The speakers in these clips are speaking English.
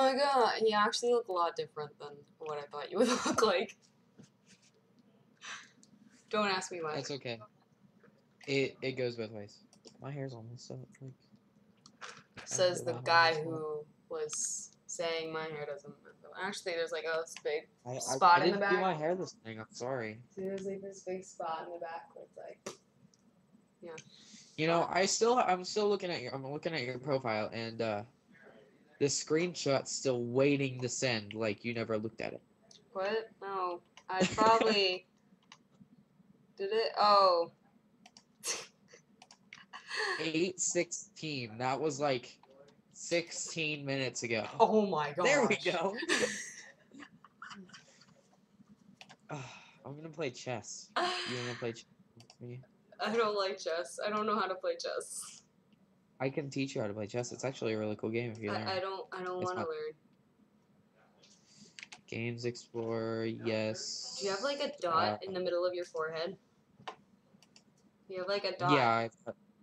my god, you actually look a lot different than what I thought you would look like. Don't ask me why. That's okay. It it goes both ways. My hair's almost up. Like, Says the guy who was saying my hair doesn't. Actually, there's like a big. I, I, Spot I in the back. I didn't do my hair this thing. I'm sorry. See, there's like this big spot in the back where it's like. Yeah. You know, I still I'm still looking at your I'm looking at your profile and uh this screenshot's still waiting to send. Like you never looked at it. What? No, I probably. Did it? Oh. Eight sixteen. That was like sixteen minutes ago. Oh my god. There we go. I'm gonna play chess. You wanna play chess with me? I don't like chess. I don't know how to play chess. I can teach you how to play chess. It's actually a really cool game if you learn. I, I don't. I don't want to learn. Games Explorer, yes. Do you have like a Uh, dot in the middle of your forehead? You have like a dot. Yeah, I've,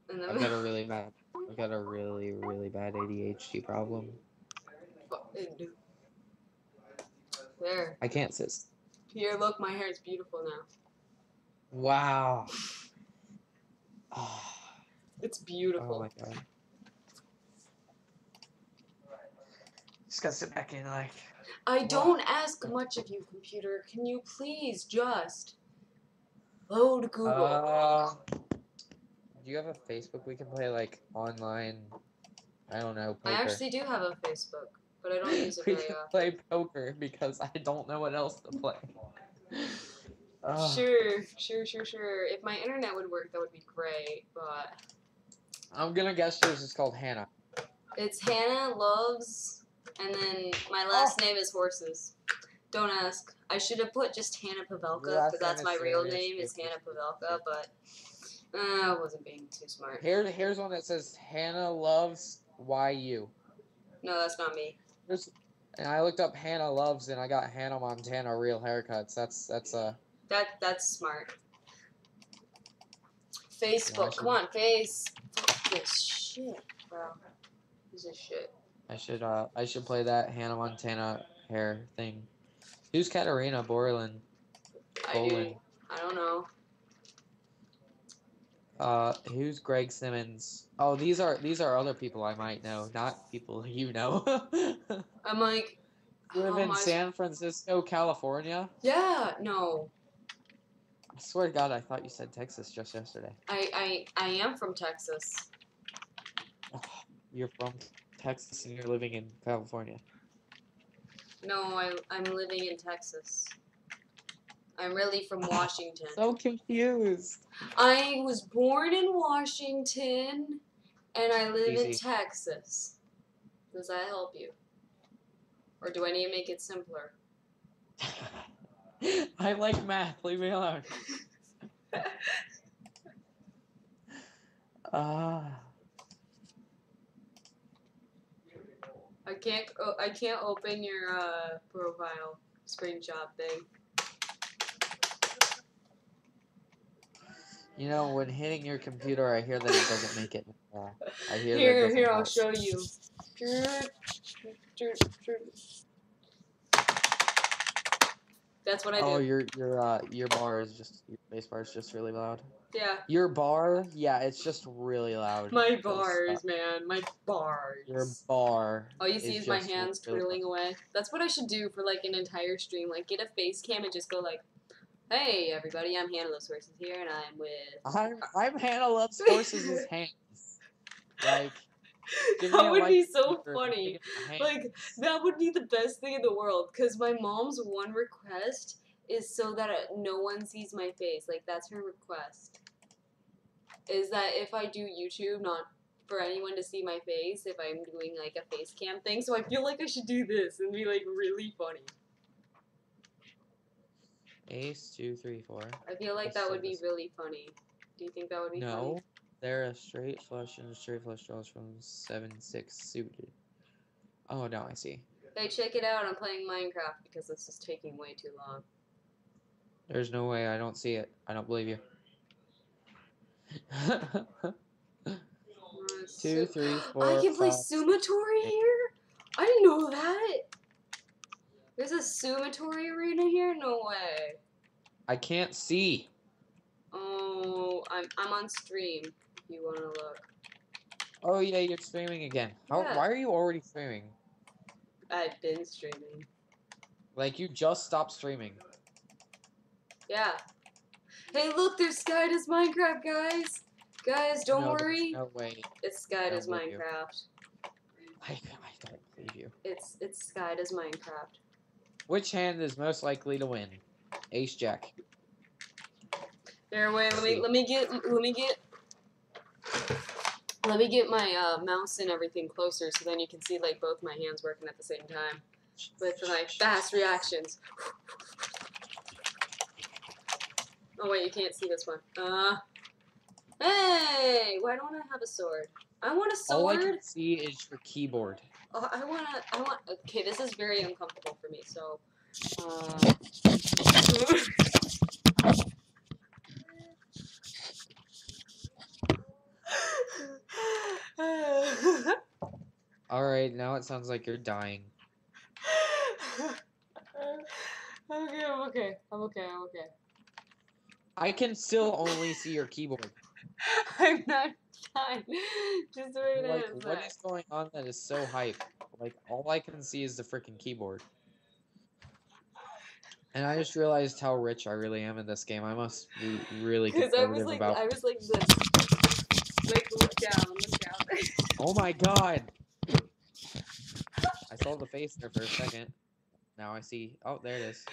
In I've got a really bad, I've got a really, really bad ADHD problem. There. I can't sit. Here, look, my hair is beautiful now. Wow. Oh, It's oh beautiful. my god. Just gotta sit back in like. I don't ask much of you, computer. Can you please just load Google? Uh, do you have a Facebook we can play like online? I don't know. I actually do have a Facebook, but I don't use it we can often. play poker because I don't know what else to play. Sure, sure, sure, sure. If my internet would work, that would be great. But I'm gonna guess yours is called Hannah. it's Hannah loves, and then my last name is horses. Don't ask. I should have put just Hannah Pavelka Your because that's my real name is Hannah Pavelka, but uh, I wasn't being too smart. Here, here's one that says Hannah loves YU. No, that's not me. There's, and I looked up Hannah loves, and I got Hannah Montana real haircuts. That's that's uh. That that's smart. Facebook, should- come on, face. This shit, bro. This is shit. I should uh I should play that Hannah Montana hair thing. Who's Katarina Borland? I Bolin. do. I don't know. Uh, who's Greg Simmons? Oh, these are these are other people I might know, not people you know. I'm like, You live how in San Francisco, California. Yeah, no. I swear to God, I thought you said Texas just yesterday. I I I am from Texas. You're from Texas and you're living in California. No, I I'm living in Texas. I'm really from Washington. So confused. I was born in Washington, and I live in Texas. Does that help you? Or do I need to make it simpler? I like math. Leave me alone. Ah. I can't. Oh, I can't open your uh, profile screenshot thing. you know, when hitting your computer, I hear that it doesn't make it. Uh, I hear Here, doesn't I'll show you. That's what I do. Oh, your your uh your bar is just your bass bar is just really loud. yeah, Your bar, yeah, it's just really loud. my bars, man, my bars. Your bar. All you see is is my hands really twirling away. That's what I should do for like an entire stream. Like get a face cam and just go like, "Hey everybody, I'm Hannah Loves Horses here, and I'm with." I'm I'm Hannah loves horses' hands. Like that would be so funny. stick it in my hand. Like that would be the best thing in the world. Cause my mom's one request is so that no one sees my face. Like that's her request. Is that if I do YouTube, not for anyone to see my face, if I'm doing like a face cam thing. So I feel like I should do this and be like really funny. Ace two three four. I feel like Let's that would be this. really funny. Do you think that would be No, funny? They're a straight flush and a straight flush draws from seven six suited. Oh no, I see. Hey, check it out. I'm playing Minecraft because this is taking way too long. There's no way I don't see it. I don't believe you. Two, three. I can play five. Sumatori here? I didn't know that. There's a Sumatori arena here? No way. I can't see. Oh, I'm I'm on stream. If you wanna look, Oh yeah, you're streaming again. How? Yeah. Why are you already streaming? I've been streaming. Like you just stopped streaming. Yeah. Hey, look, there's Sky does Minecraft, guys. Guys, don't No, worry. No way. It's Sky does you. Minecraft. I, I don't believe you. It's it's Sky does Minecraft. Which hand is most likely to win? Ace Jack. There, wait. Let me let me get let me get let me get my uh, mouse and everything closer, so then you can see like both my hands working at the same time with my fast reactions. Oh wait, you can't see this one. Uh, hey, why don't I have a sword? I want a All I sword. can see is your keyboard. Oh, I want to. I want. Okay, this is very uncomfortable for me. So, uh, Now it sounds like you're dying. okay, I'm okay. I'm okay. I'm okay. I can still only see your keyboard. I'm not done. Just wait a Like, what sec. going on that is so hype? Like, all I can see is the freaking keyboard. And I just realized how rich I really am in this game. I must be really Because I was like, about. I was like this. Like, look down, look down. Oh my god! Saw the face there for a second. Now I see. Oh, there it is.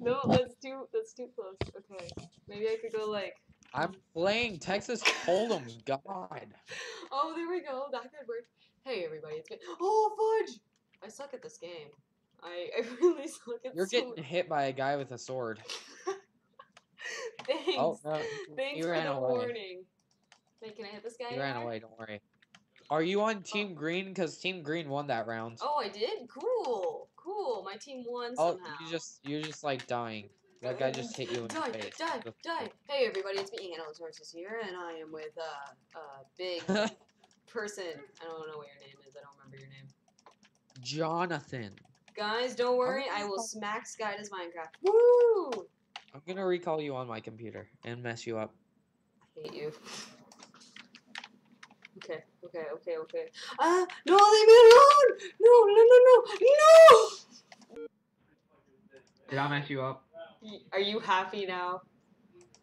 no, that's too. That's too close. Okay, maybe I could go like. I'm playing Texas Hold'em. God. Oh, there we go. That could work. Hey, everybody, it's me. Oh, fudge! I suck at this game. I, I really suck at You're so getting hit by a guy with a sword. Thanks. Oh no, Thanks he for ran the away. warning. Hey, can I hit this guy? He ran away. Don't worry. Are you on Team Green? Because Team Green won that round. Oh, I did. Cool, cool. My team won Oh, somehow. you just you're just like dying. That guy just hit you in die, the face. Die, with die. Hey, everybody, it's me, Anna Sources here, and I am with uh, a big person. I don't know what your name is. I don't remember your name. Jonathan. Guys, don't worry. I will smack Sky does Minecraft. Woo! I'm gonna recall you on my computer and mess you up. I hate you. Okay, okay, okay, okay. Ah, no, leave me alone! No, no, no, no, no! Did I mess you up? Are you happy now?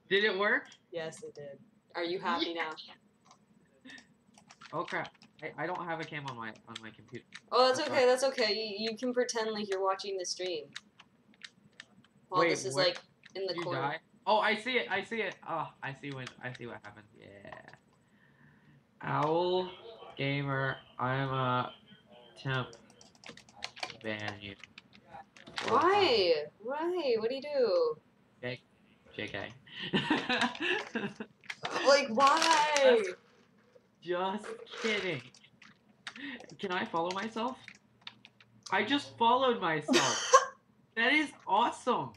Did it work? Yes, it did. Are you happy now? Oh crap! I, I don't have a cam on my on my computer. Oh, that's That's okay. That's okay. You, you can pretend like you're watching the stream. While Wait, this is where- like in the you corner. die? Oh, I see it. I see it. Oh, I see when I see what happened. Yeah. Owl gamer, I'm a temp. Ban you. Why? Why? What do you do? JK. Like why? Just kidding. Can I follow myself? I just followed myself. that is awesome.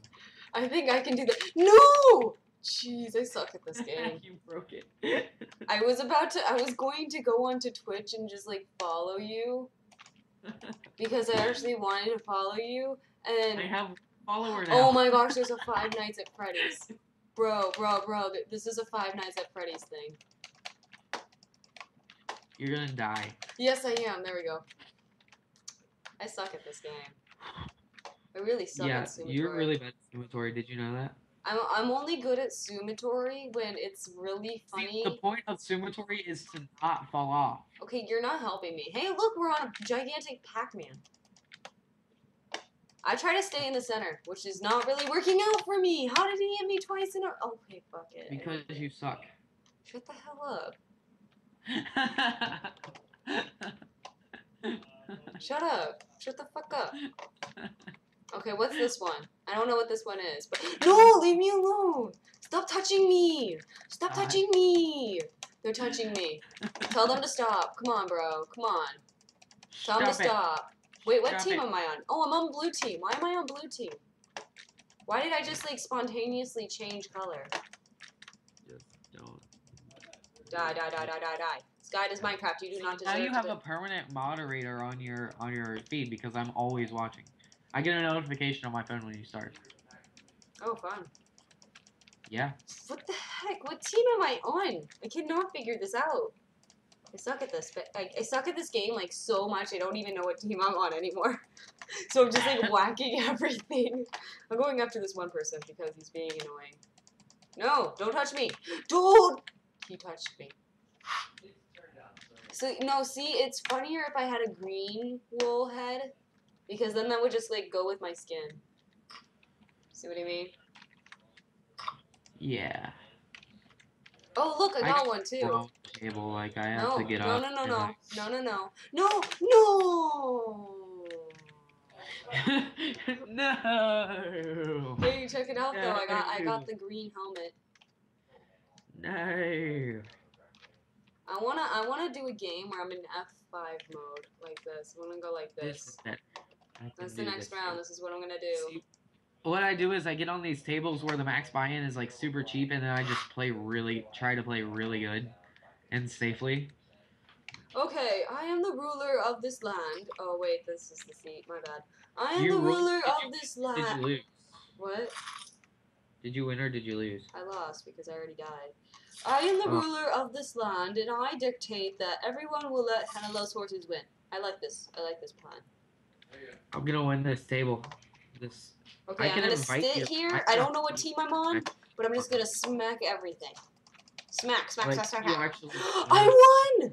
I think I can do that. No! Jeez, I suck at this game. you broke it. I was about to. I was going to go onto Twitch and just like follow you because I actually wanted to follow you. And I have a follower now. oh my gosh, there's a Five Nights at Freddy's. Bro, bro, bro, this is a Five Nights at Freddy's thing. You're gonna die. Yes, I am. There we go. I suck at this game. I really suck yeah, at Sumatori. you're really bad at inventory. Did you know that? I'm, I'm only good at Sumatori when it's really funny. See, the point of Sumatori is to not fall off. Okay, you're not helping me. Hey, look, we're on a gigantic Pac-Man. I try to stay in the center, which is not really working out for me. How did he hit me twice in a? Okay, fuck it. Because you suck. Shut the hell up. Shut up. Shut the fuck up. Okay, what's this one? I don't know what this one is. But no, leave me alone. Stop touching me. Stop Uh, touching me. They're touching me. Tell them to stop. Come on, bro. Come on. Tell them to Stop it. stop. Wait, what Stop team it. am I on? Oh, I'm on blue team. Why am I on blue team? Why did I just like spontaneously change color? Just don't. Die, die, die, die, die, die. Sky does Minecraft. You do not deserve Now you have live. a permanent moderator on your on your feed because I'm always watching. I get a notification on my phone when you start. Oh, fun. Yeah. What the heck? What team am I on? I cannot figure this out. I suck at this, but I, I suck at this game like so much I don't even know what team I'm on anymore. so I'm just like whacking everything. I'm going after this one person because he's being annoying. No, don't touch me. Don't. He touched me. So no, see, it's funnier if I had a green wool head, because then that would just like go with my skin. See what I mean? Yeah. Oh look, I I got got one too. Table, like I have No, to get no, up. no, no, and, no, no, no, no, no, no. no. Hey, check it out though. I got, I got the green helmet. No. I wanna, I wanna do a game where I'm in F5 mode like this. I'm gonna go like This this. Is it. I can That's the next this. round. This is what I'm gonna do. See, what I do is I get on these tables where the max buy-in is like super cheap, and then I just play really, try to play really good and safely. Okay, I am the ruler of this land. Oh wait, this is the seat. My bad. I am You the ruler of you- this Did you land. lose? What? Did you win or did you lose? I lost because I already died. I am the Oh. ruler of this land, and I dictate that everyone will let Hannah loves horses win. I like this. I like this plan. I'm gonna win this table. This. Okay, I I'm gonna sit you. here. I I don't know what team I'm on, but I'm just gonna smack everything. Smack, smack, Like, smack, smack. you actually. I won!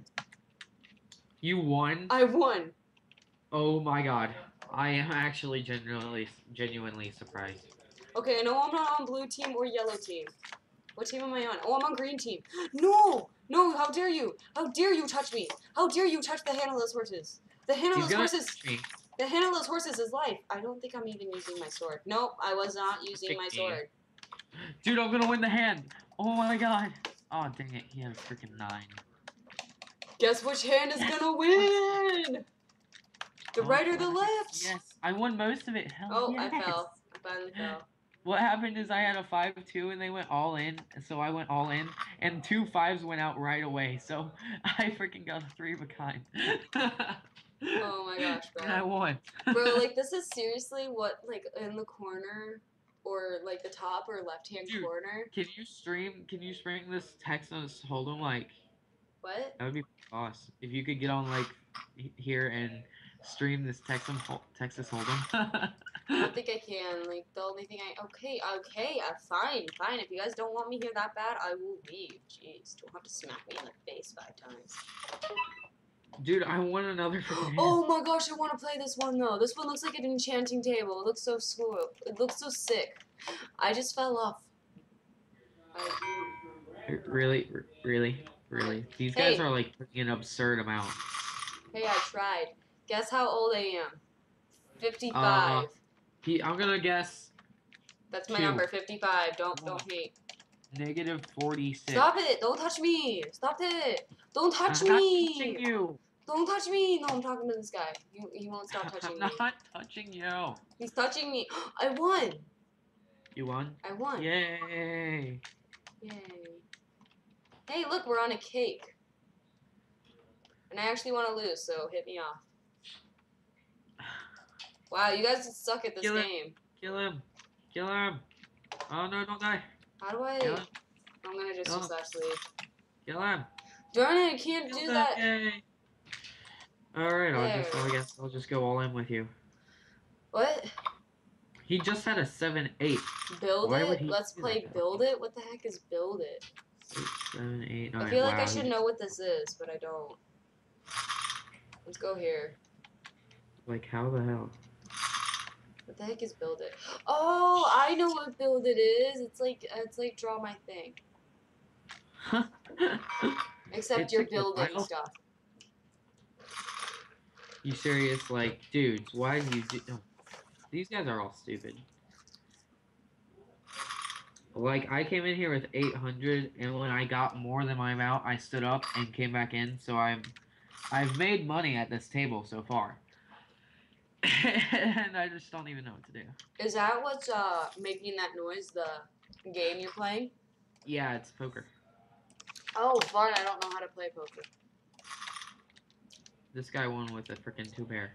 You won. I won. Oh my god. I am actually genuinely, genuinely surprised. Okay, I know I'm not on blue team or yellow team. What team am I on? Oh, I'm on green team. No! No, how dare you? How dare you touch me? How dare you touch the Hannah loves horses? The Hannah loves horses touch handle the Hannah loves horses is life. I don't think I'm even using my sword. Nope, I was not using my sword. Dude, I'm gonna win the hand. Oh my god. Oh dang it, he has freaking nine. Guess which hand is gonna win? The Oh, right or the left? Yes, I won most of it. Hell Oh, yes. I fell. I finally fell. What happened is I had a five two and they went all in, so I went all in, and two fives went out right away. So I freaking got a three of a kind. Oh my gosh, bro. I won. Bro, like this is seriously what like in the corner or like the top or left hand Dude. corner. Can you stream? Can you stream this Texas Hold'em? Like What? that would be awesome if you could get on like here and stream this Texas Texas Hold'em. I don't think I can. Like the only thing I okay, okay, uh, fine, fine. If you guys don't want me here that bad, I will leave. Jeez, don't have to smack me in the face five times. Dude, I want another. Oh my gosh, I want to play this one though. This one looks like an enchanting table. It looks so cool. It looks so sick. I just fell off. I, Really, really, really. These guys are like an absurd amount. hey, I tried. Guess how old I am? Fifty-five. Uh, He, I'm gonna guess That's my two. number. Fifty-five. Don't don't hate. negative forty six. Stop it! Don't touch me! Stop it! Don't ah, touch I'm not me! touching you. Don't touch me! No, I'm talking to this guy. He, he won't stop touching I'm me. not touching you. He's touching me. I won! You won. I won. Yay! Yay. Hey, look, we're on a cake. And I actually want to lose, so hit me off. Wow, you guys suck at this Kill game. Kill him! Kill him! Oh no! Don't die! How do I? I'm gonna just Kill use him. leave. Kill him! Darn it, I can't do him. that. All right, I'll just. I guess I'll just go all in with you. What? He just had a seven eight. Build Why it? Let's play that? build it? What the heck is build it? Eight, seven, eight, I nine. feel like wow, I should know what this is, but I don't. Let's go here. Like how the hell? What the heck is build it? Oh, I know what build it is. It's like it's like draw my thing. Except It's you're building stuff. you serious? Like, dudes, why do you do? oh, These guys are all stupid. Like, I came in here with 800, and when I got more than my amount, I stood up and came back in. So I'm, I've made money at this table so far, and I just don't even know what to do. Is that what's uh making that noise? The game you're playing? Yeah, it's poker. Oh, fun! I don't know how to play poker. This guy won with a freaking two pair.